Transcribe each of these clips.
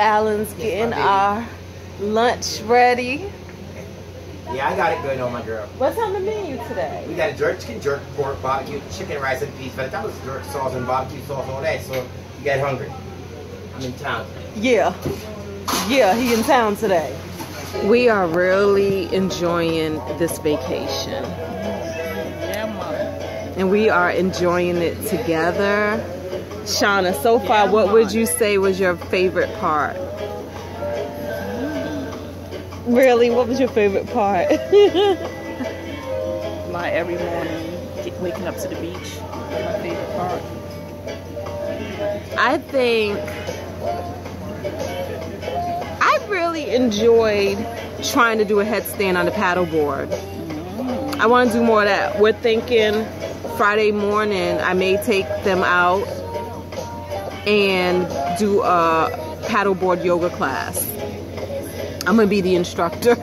Alan's getting our lunch ready. Yeah, I got it good on my girl. What's on the menu today? We got a jerk chicken, jerk pork, barbecue, chicken, rice, and peas. By the time it was jerk sauce and barbecue sauce, all that, so you get hungry. I'm in town. Yeah. Yeah, he in town today. We are really enjoying this vacation. Yeah, mom. And we are enjoying it together. Shauna, so far, Yeah, what would you say was your favorite part? Really? What was your favorite part? My every morning, get, waking up to the beach. My favorite part. I think I really enjoyed trying to do a headstand on the paddleboard. Mm. I want to do more of that. We're thinking Friday morning I may take them out and do a paddleboard yoga class. I'm gonna be the instructor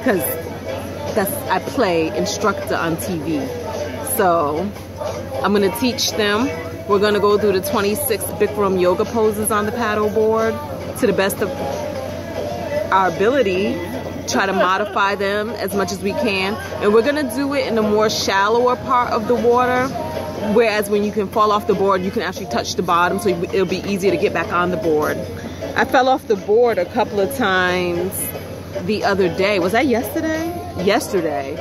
because that's I play instructor on TV. So I'm gonna teach them. We're gonna go through the 26 Bikram yoga poses on the paddleboard to the best of our ability. Try to modify them as much as we can, and we're gonna do it in the more shallower part of the water. Whereas when you can fall off the board, you can actually touch the bottom, so it'll be easier to get back on the board. I fell off the board a couple of times the other day. Was that yesterday? Yesterday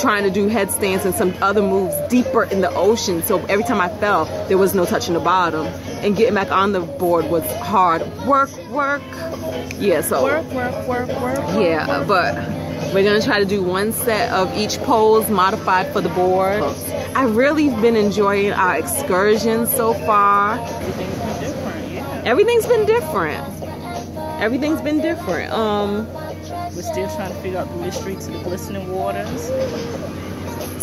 trying to do headstands and some other moves deeper in the ocean. So every time I fell, there was no touching the bottom. And getting back on the board was hard. Work, work. Yeah, so Work, work, work, work. yeah, but we're gonna try to do one set of each pose modified for the board. I've really been enjoying our excursion so far. Everything's been different, yeah. Everything's been different. Everything's been different. Um, We're still trying to figure out the mystery to the glistening waters.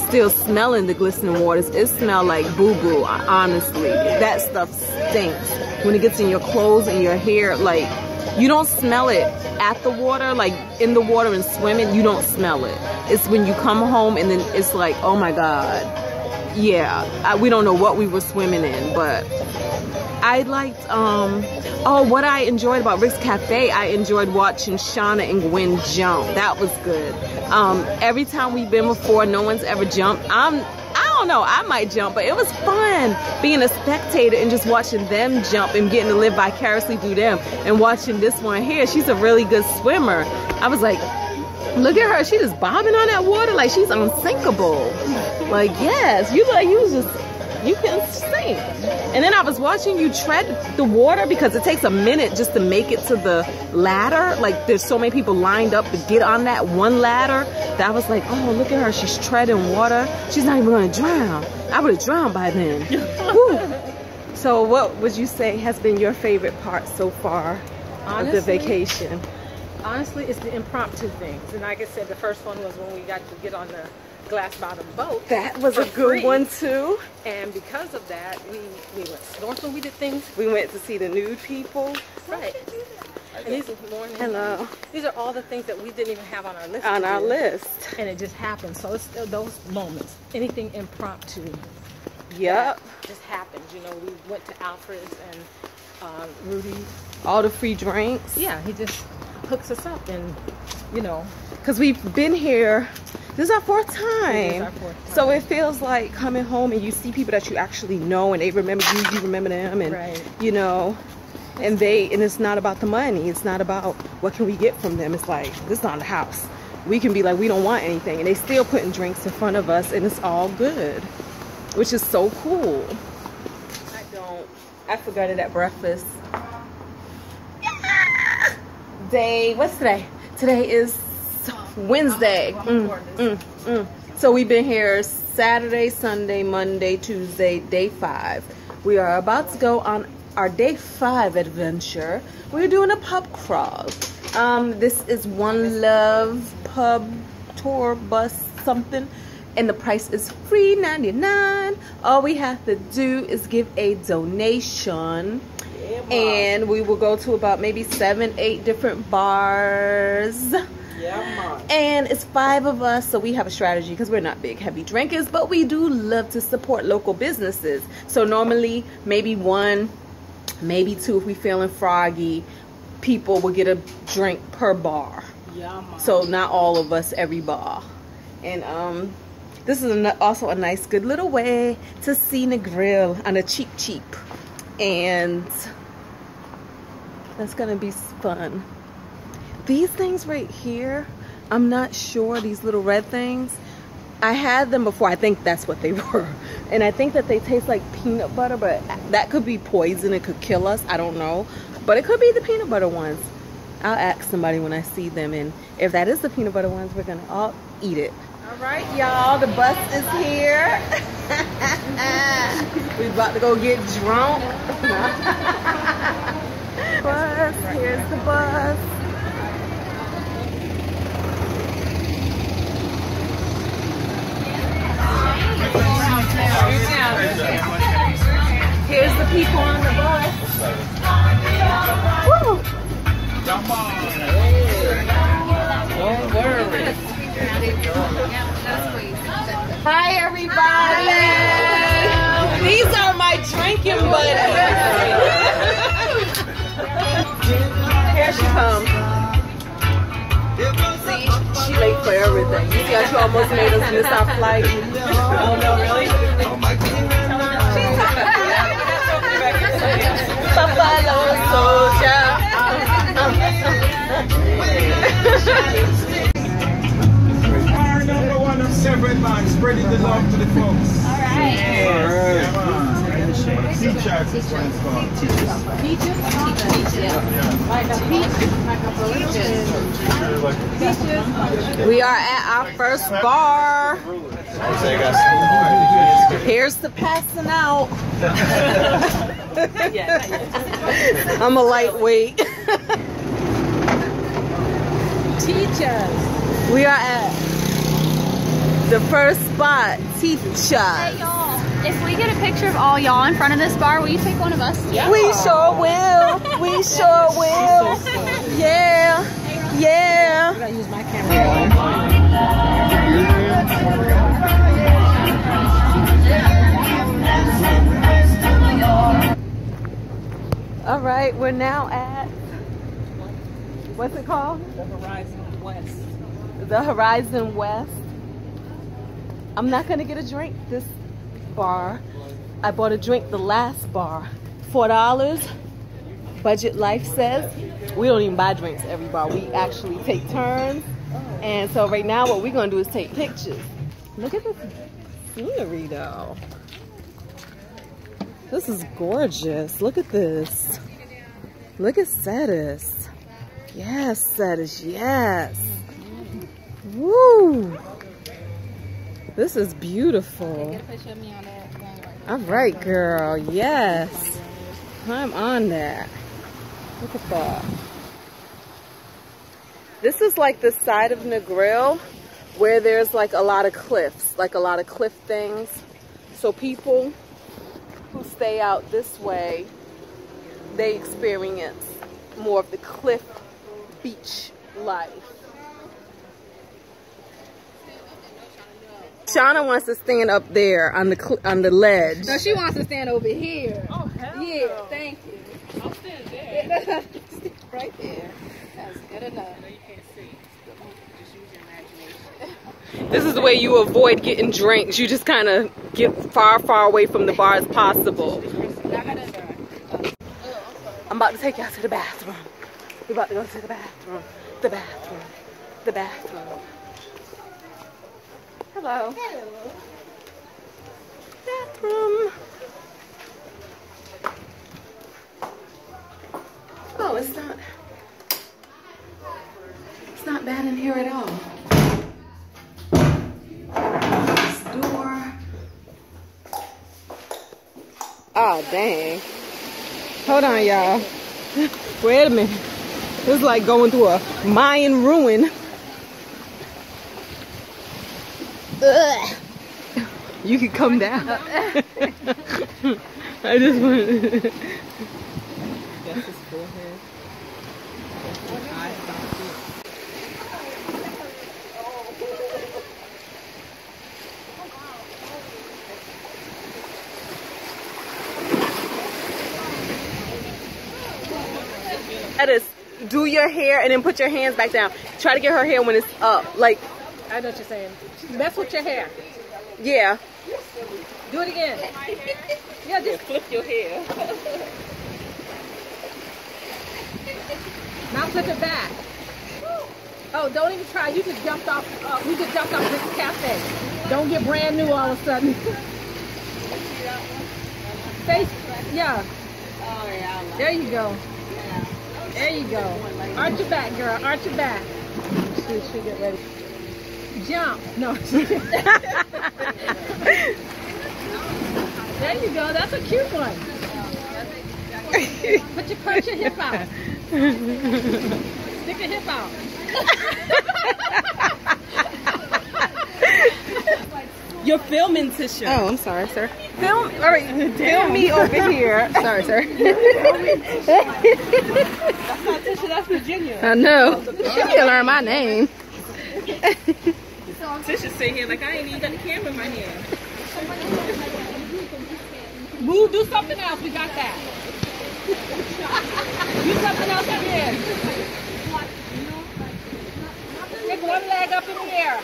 still smelling the glistening waters. It smell like boo boo. Honestly, that stuff stinks when it gets in your clothes and your hair. Like you don't smell it at the water, like in the water and swimming. You don't smell it. It's when you come home and then it's like, oh my god. Yeah, I, we don't know what we were swimming in, but I liked um oh what I enjoyed about Rick's Cafe, I enjoyed watching Shauna and Gwen jump. That was good. Um every time we've been before, no one's ever jumped. I'm don't know, I might jump, but it was fun being a spectator and just watching them jump and getting to live vicariously through them and watching this one here. She's a really good swimmer. I was like, Look at her. She just bobbing on that water like she's unsinkable. Like, yes, you like you just you can sink. And then I was watching you tread the water because it takes a minute just to make it to the ladder. Like there's so many people lined up to get on that one ladder that I was like, oh, look at her. She's treading water. She's not even gonna drown. I would have drowned by then. So what would you say has been your favorite part so far of the vacation? Honestly, it's the impromptu things. And like I said, the first one was when we got to get on the glass bottom boat. That was a good free. one too. And because of that, we, we went snorkeling, we did things. We went to see the nude people. Right. And these are morning. Hello. These are all the things that we didn't even have on our list. On our do. list. And it just happened. So it's those moments. Anything impromptu Yep. just happens. You know, we went to Alfred's and uh, Rudy. All the free drinks. Yeah, he just hooks us up and, you know, Because we've been here. This is our fourth time. It our fourth time. So it feels like coming home and you see people that you actually know and they remember you, you remember them and Right. you know and they and it's not about the money. It's not about what can we get from them. It's like this is not the house. We can be like we don't want anything and they still putting drinks in front of us and it's all good. Which is so cool. I don't I forgot it at breakfast. Yeah! Day what's today? Today is Wednesday. Mm, mm, mm. So we've been here Saturday, Sunday, Monday, Tuesday, day five. We are about to go on our day five adventure. We're doing a pub crawl. Um, this is One Love Pub Tour Bus something. And the price is free 99. All we have to do is give a donation and we will go to about maybe seven, eight different bars. And it's five of us, so we have a strategy because we're not big, heavy drinkers, but we do love to support local businesses. So normally, maybe one maybe two if we feeling froggy. People will get a drink per bar. Yeah, So not all of us every bar. And um, this is also a nice, good little way to see Negril on a cheap, cheap. And that's gonna be fun. These things right here, I'm not sure. These little red things. I had them before. I think that's what they were. And I think that they taste like peanut butter, but that could be poison. It could kill us. I don't know. But it could be the peanut butter ones. I'll ask somebody when I see them. And if that is the peanut butter ones, we're going to all eat it. All right, y'all. The bus is here. We're about to go get drunk. bus. Here's the bus. Here's the people on the bus. Woo! Don't worry. Hi, everybody. These are my drinking buddies. Here she comes. See, she late for everything. You see how she almost made us miss our flight? Oh, no, really? Oh my god. Buffalo Our number one of several man, spreading the love to the folks. All right. Yeah, man. Teachers is what it's called. soldier. We are at our first bar. Here's the passing out. I'm a lightweight. Teachers. We are at the first spot, Teacher. Hey y'all, if we get a picture of all y'all in front of this bar, will you take one of us? Yeah. We sure will. We sure will. Yeah. Yeah. I gotta use my camera. All right, we're now at what's it called? The Horizon West. The Horizon West. I'm not gonna get a drink this bar. I bought a drink the last bar. Four dollars. Budget Life says. We don't even buy drinks every bar. We actually take turns. And so right now what we're gonna do is take pictures. Look at this scenery though. This is gorgeous. Look at this. Look at Cetus. Yes, Cetus, yes. Woo! This is beautiful. All right, girl. Yes. I'm on that. Look at that. This is like the side of Negril where there's like a lot of cliffs, like a lot of cliff things. So people who stay out this way, they experience more of the cliff beach life. Shauna wants to stand up there on the cl- on the ledge. No, she wants to stand over here. Oh, hell Yeah, no. thank you. I'll stand there. right there. That's good enough. No, you can't see. Just use your imagination. This is the way you avoid getting drinks. You just kind of get far, far away from the bar as possible. I'm about to take y'all to the bathroom. We're about to go to the bathroom. The bathroom. The bathroom. Hello. Hello. Bathroom. Oh, it's not. It's not bad in here at all. This door. Ah, dang. Hold on, y'all. Wait a minute. It's like going through a Mayan ruin. Ugh. You can come down. I just want. That's his forehead. Eyes don't see it. Edis, do your hair and then put your hands back down. Try to get her hair when it's up. Like, I know what you're saying. Mess with your hair. yeah. Do it again. Yeah, just Flip your hair. now flip it back. Oh, don't even try. You just jumped off. Uh, you just jumped off this cafe. Don't get brand new all of a sudden. Face, yeah. There you go. There you go. Arch your back, girl. Arch your back. She, she get ready. Jump. No. there you go. That's a cute one. Put your, put your hip out. Stick a hip out. You're filming, Tisha. Oh, I'm sorry, sir. Film, all right, film me over here. Sorry, sir. That's not Tisha, that's Virginia. I know. She to learn my name. Tisha sitting here like I ain't even got the camera in my hand. Move, do something else. We got that. do something else again. Take one leg up in the air.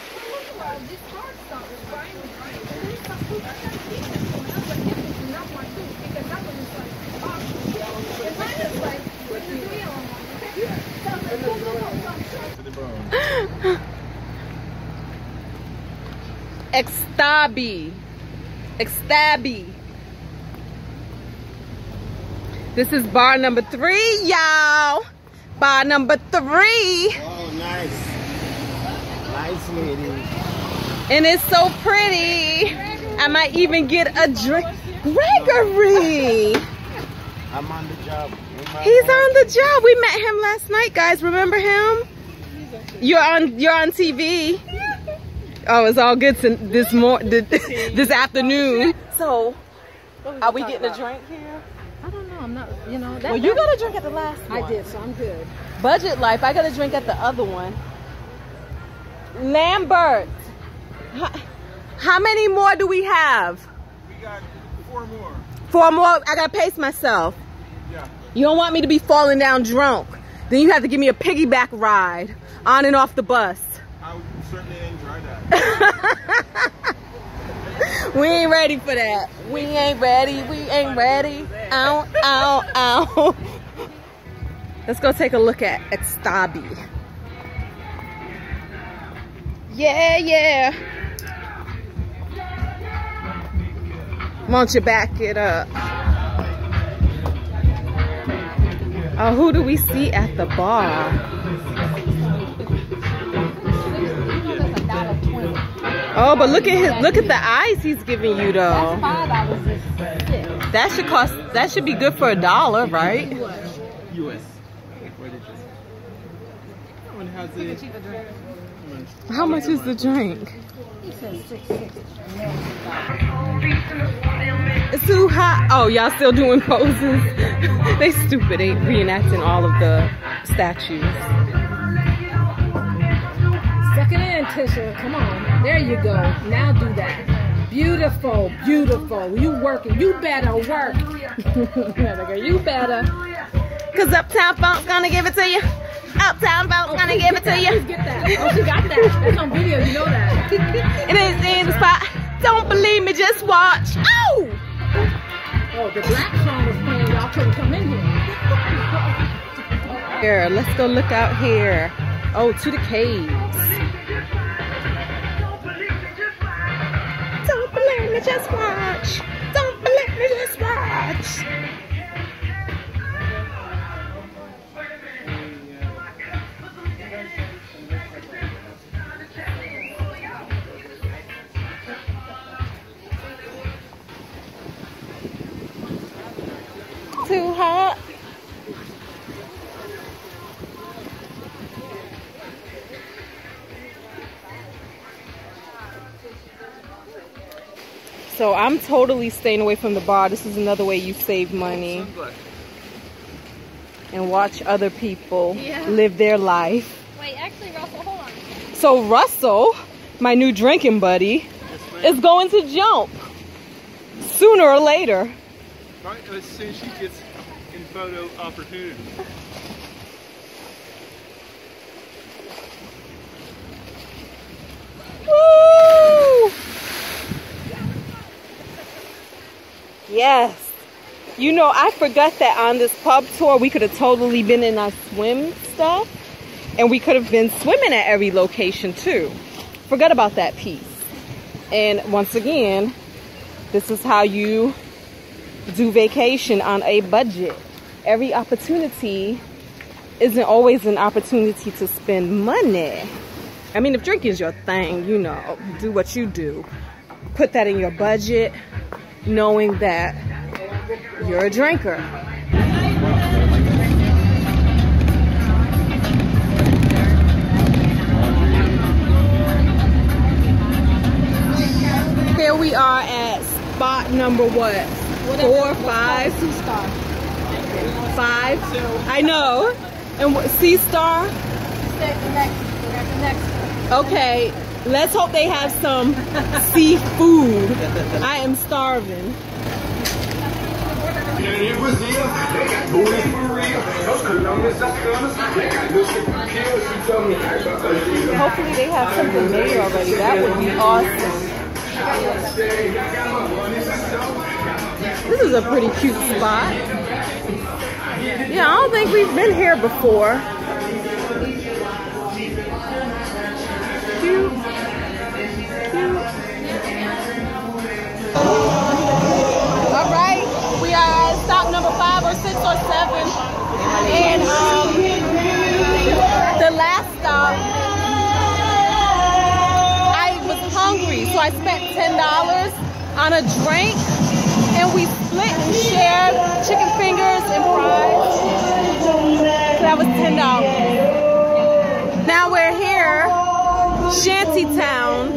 Xtabi. Xtabi. This is bar number three, y'all. Bar number three. Oh, nice. Nice lady. And it's so pretty. I might even get a drink. Gregory. I'm on the job. He's on the job. We met him last night, guys. Remember him? You're on you're on TV. Oh, it's all good to this mor this afternoon. So, are we getting a drink here? I don't know. I'm not. You know. That, Well, you got a drink at the last one. I did, so I'm good. Budget life. I got a drink at the other one. Lambert. How, how many more do we have? We got four more. Four more. I gotta pace myself. Yeah. You don't want me to be falling down drunk. Then you have to give me a piggyback ride on and off the bus. I certainly enjoy that. We ain't ready for that. We ain't ready. We ain't ready. Ow, ow, ow. Let's go take a look at Xtabi. Yeah, yeah. Why don't you back it up? Oh, who do we see at the bar? Oh, but look at his look at the eyes he's giving you though. That should cost that should be good for a dollar, right? US. What did you has it? How much is the drink? It's too hot. Oh, y'all still doing poses? they stupid. They reenacting all of the statues. Suck it in, Tisha. Come on. There you go. Now do that. Beautiful, beautiful. You working. You better work. you better. Cause Uptown Funk's gonna give it to you. Uptown Funk's gonna give it to you. Get that. Oh, she got that. That's on video. You know that. It is in the spot. Don't believe me, just watch. Oh! Oh, the black song was playing. Y'all couldn't come in here. Here, let's go look out here. Oh, to the caves. Me, just watch. Don't believe me, just watch. So I'm totally staying away from the bar. This is another way you save money and watch other people Yeah. live their life. Wait, actually, Russell, hold on. So Russell, my new drinking buddy, is going to jump sooner or later. Right, as soon as she gets in photo opportunity. Yes. You know, I forgot that on this pub tour, we could have totally been in our swim stuff. And we could have been swimming at every location too. Forgot about that piece. And once again, this is how you do vacation on a budget. Every opportunity isn't always an opportunity to spend money. I mean, if drinking is your thing, you know, do what you do. Put that in your budget, knowing that you're a drinker. Here we are at spot number what? Four, five, star. five. I know. And what, Sea Star. Okay, let's hope they have some seafood. I am starving. Hopefully they have something made already. That would be awesome. This is a pretty cute spot. Yeah, I don't think we've been here before. All right, we are stop number five or six or seven. And um, the last stop, I was hungry, so I spent $10 on a drink. And we split and shared chicken fingers and fries. That was $10. Now we're here, Shantytown.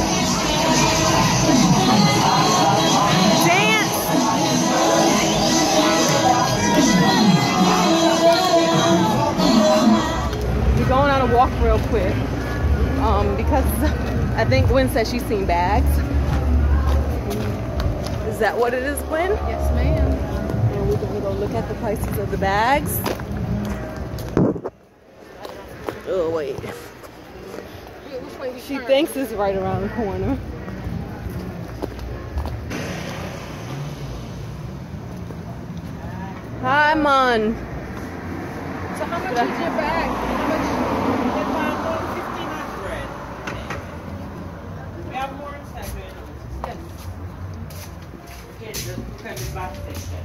walk real quick. Um, because I think Gwen said she's seen bags. Is that what it is, Gwen? Yes, ma'am. And we're gonna go look at the prices of the bags. Oh wait. Which way we She thinks it's right around the corner. Hi, Mon. So how much is your bag? How We have more inside right Yes, just look at the back section.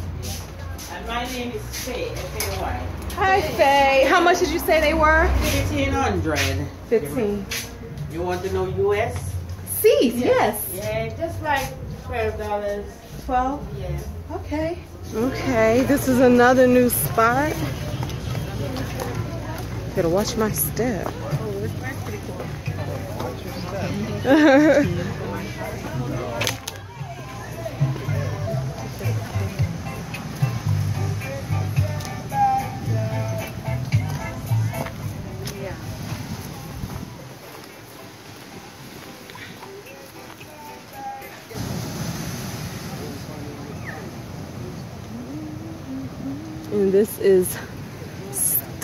And my name is Faye, F-A-Y. Hi, Faye. How much did you say they were? 1500 15. You want to know US? Seats, yes. Yeah, just like $12. 12? Yeah. Okay. Okay, this is another new spot. Gotta watch my step. and this is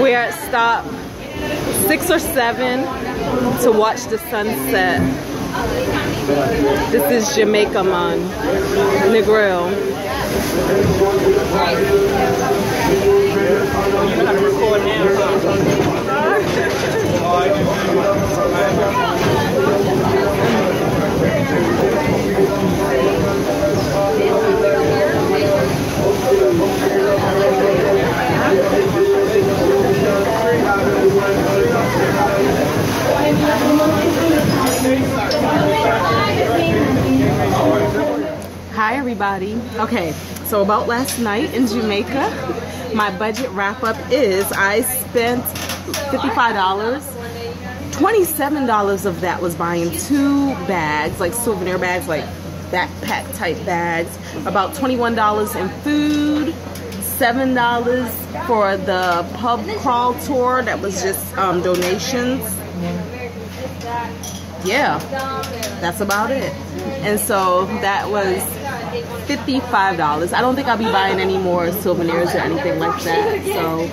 We're at stop six or seven to watch the sunset. This is Jamaica Man, Negril. Hi everybody. Okay, so about last night in Jamaica, my budget wrap up is I spent $55. $27 of that was buying two bags, like souvenir bags, like backpack type bags. About $21 in food. $7 for the pub crawl tour that was just um, donations. Yeah, that's about it. And so that was $55. I don't think I'll be buying any more souvenirs or anything like that. So